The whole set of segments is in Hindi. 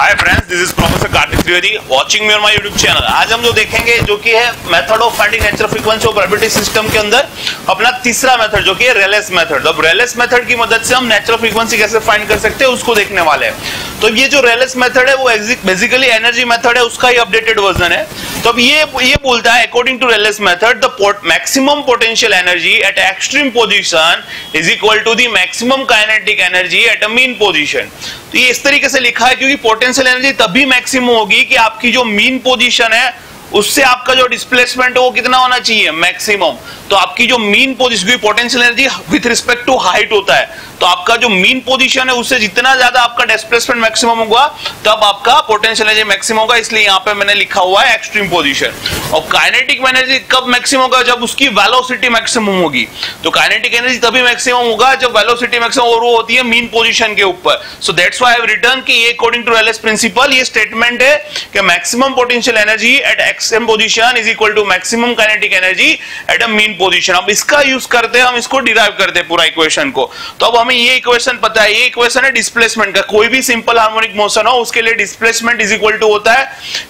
Hi friends this is professor Kartik Trivedi watching me on my YouTube channel आज हम जो देखेंगे जो कि है method of finding natural frequency of gravity system के अंदर अपना तीसरा मेथड जो कि है रेलेस मेथड अब रेलेस मेथड की मदद से हम नेचुरल फ्रीक्वेंसी कैसे फाइंड कर सकते हैं उसको देखने वाले हैं। तो ये जो रेलेस मेथड है, वो बेसिकली एनर्जी मेथड है, उसका ही अपडेटेड वर्जन है। तो अब ये ये बोलता है according to Rayleigh's method the maximum potential energy at extreme position is equal to the maximum kinetic energy at a mean position तो ये इस तरीके से लिखा है, क्योंकि पोटेंशियल एनर्जी तभी मैक्सिमम होगी कि आपकी जो मीन पोजीशन है, उससे आपका जो डिस्प्लेसमेंट है, वो कितना होना चाहिए मैक्सिमम तो आपकी जो mean position potential energy with respect to height होता है तो आपका जो मीन पोजीशन है, उससे जितना ज़्यादा आपका डिस्प्लेसमेंट मैक्सिमम होगा, तब आपका पोटेंशियल एनर्जी मैक्सिमम होगा। इसलिए यहाँ पे मैंने लिखा हुआ है एक्सट्रीम पोजीशन और काइनेटिक एनर्जी कब मैक्सिमम होगा? जब उसकी वेलोसिटी मैक्सिमम होगी। तो काइनेटिक एनर्जी तभी मैक्सिमम होगा, जब वेलोसिटी मैक्सिमम और वो होती है मीन पोजीशन के ऊपर। So that's why I have written कि ये अकॉर्डिंग टू रेलेस प्रिंसिपल ये स्टेटमेंट है कि maximum potential energy at extreme position is equal to maximum kinetic energy at a mean position हम इसका यूज़ करते हैं, हम इसको डिराइव करते हैं पूरा इक्वेशन को। तो अब हमें ये इक्वेशन पता है, ये इक्वेशन है डिस्प्लेसमेंट का। कोई भी सिंपल हार्मोनिक मोशन हो, उसके लिए डिस्प्लेसमेंट इज़ इक्वल टू होता है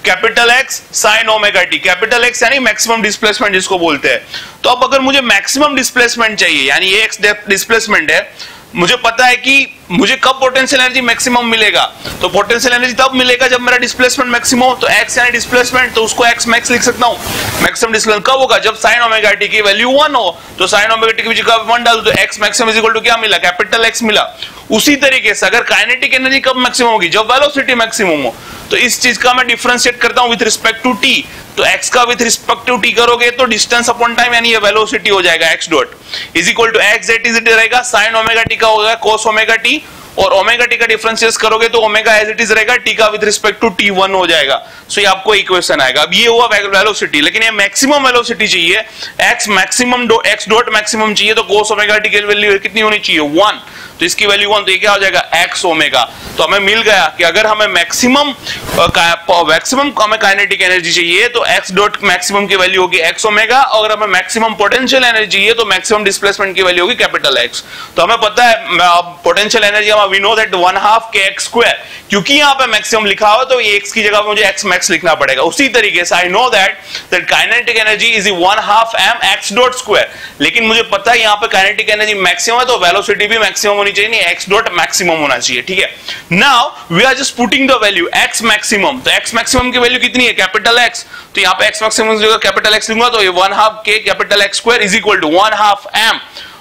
capital X sine omega T capital X यानी मैक्सिमम डिस्प्लेसमेंट जिसको बोलते हैं। तो अब अगर मुझे मैक्सिमम डिस्प्लेसमेंट चाहिए, यानी ये एक्स डिस्प्लेसमेंट है मुझे पता है कि मुझे कब पोटेंशियल एनर्जी मैक्सिमम मिलेगा। तो पोटेंशियल एनर्जी तब मिलेगा जब मेरा डिस्प्लेसमेंट मैक्सिमम हो तो एक्स यानी डिस्प्लेसमेंट तो उसको एक्स मैक्स लिख सकता हूँ। मैक्सिमम डिस्प्लेसमेंट कब होगा? जब साइन ओमेगा टी की वैल्यू वन हो तो साइन ओमेगा टी की जगह वन डाल तो X maximum is equal to क्या मिला? कैपिटल एक्स मिला। उसी तरीके से अगर काइनेटिक एनर्जी कब मैक्सिमम होगी? जब वेलोसिटी मैक्सिमम हो। तो इस चीज़ का मैं डिफरेंशिएट करता हूँ विद रिस्पेक्ट टू टी तो x का विथ रिस्पेक्ट टू टी करोगे तो डिस्टेंस अपॉन टाइम यानी ये वेलोसिटी हो जाएगा x dot is equal to x जेट इज़ इट रहेगा? sin ओमेगा टी का होगा, cos ओमेगा टी और ओमेगा टी का डिफरेंशिएट करोगे तो ओमेगा एज इट इज़ रहेगा टी का with respect to T one हो जाएगा. सो so ये आपको इक्वेशन आएगा. अब ये हुआ वेलोसिटी लेकिन ये मैक्सिमम वेलोसिटी चाहिए. x maximum x dot maximum चाहिए तो cos ओमेगा टी की वैल्यू कितनी होनी चाहिए? वन तो इसकी वैल्यू वन तो ये क्या हो जाएगा एक्स ओमेगा तो हमें मिल गया कि अगर हमें मैक्सिमम मैक्सिमम हमें काइनेटिक एनर्जी चाहिए तो एक्स डॉट मैक्सिमम की वैल्यू होगी एक्स ओमेगा और हमें मैक्सिमम पोटेंशियल एनर्जी चाहिए तो मैक्सिमम डिस्प्लेसमेंट की वैल्यू होगी कैपिटल एक्स तो हमें पता है potential energy we know that one half K X square क्योंकि यहाँ पे मैक्सिमम लिखा हुआ तो एक्स की जगह मुझे एक्स मैक्स लिखना पड़ेगा। उसी तरीके से I know that that kinetic energy is one half M X dot square लेकिन मुझे पता है यहाँ पे काइनेटिक एनर्जी मैक्सिमम है तो वेलोसिटी भी मैक्सिमम होनी चाहिए, नहीं एक्स डॉट मैक्सिमम होना चाहिए, ठीक है? Now we are just putting the value X maximum तो एक्स मैक्सिमम की वैल्यू कितनी है? कैपिटल एक्स तो यहाँ पे एक्स मैक्सिमम कैपिटल एक्स लूँगा तो ये one half K capital X square is equal to one half M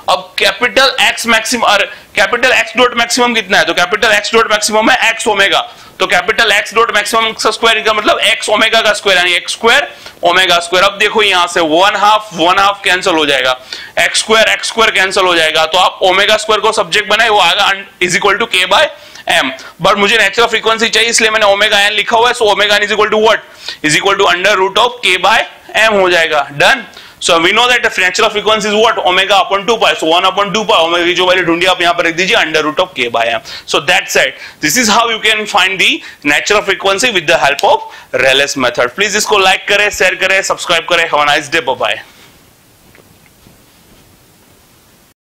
अब कैपिटल एक्स मैक्सिमम और कैपिटल एक्स डॉट मैक्सिमम कितना है? तो कैपिटल एक्स डॉट मैक्सिमम है एक्स ओमेगा तो capital X dot maximum square का मतलब एक्स ओमेगा का स्क्वायर यानी एक्स स्क्वायर ओमेगा स्क्वायर अब देखो यहाँ से one half one half cancel हो जाएगा. X square X square cancel हो जाएगा. तो आप ओमेगा स्क्वायर को सब्जेक्ट बनाए, वो आएगा is equal to K by M but मुझे नेचुरल फ्रीक्वेंसी चाहिए, इसलिए मैंने ओमेगा एन लिखा हुआ है so omega is equal to what is equal to under root of K by M हो जाएगा. Done So, we know that the natural frequency is what? Omega upon 2 pi. So 1 upon 2 pi, omega की जो वैल्यू ढूंढी आप यहाँ पर रख दीजिए under root of K by M so that side this is how you can find the natural frequency with the help of Rayleigh's method please इसको लाइक करें शेयर करें सब्सक्राइब करें a nice day. Day bye